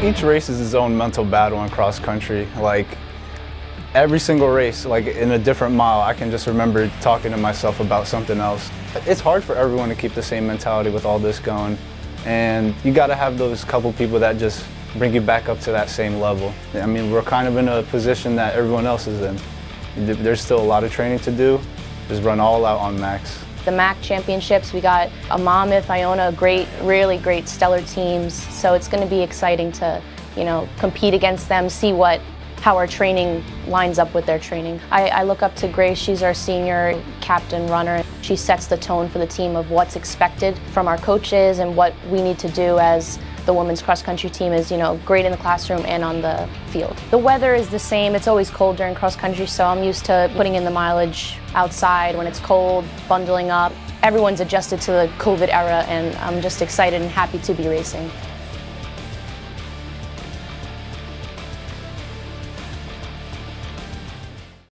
Each race is its own mental battle in cross country. Like every single race, like in a different mile, I can just remember talking to myself about something else. It's hard for everyone to keep the same mentality with all this going. And you got to have those couple people that just bring you back up to that same level. I mean, we're kind of in a position that everyone else is in. There's still a lot of training to do. Just run all out on max. The MAAC championships, we got a Monmouth, Iona, great, really great stellar teams. So it's going to be exciting to, you know, compete against them, see what how our training lines up with their training. I, I, look up to Grace, she's our senior captain runner. She sets the tone for the team of what's expected from our coaches and what we need to do as the women's cross country team is, you know, great in the classroom and on the field. The weather is the same. It's always cold during cross country, so I'm used to putting in the mileage outside when it's cold, bundling up. Everyone's adjusted to the COVID era, and I'm just excited and happy to be racing.